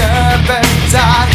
serpentine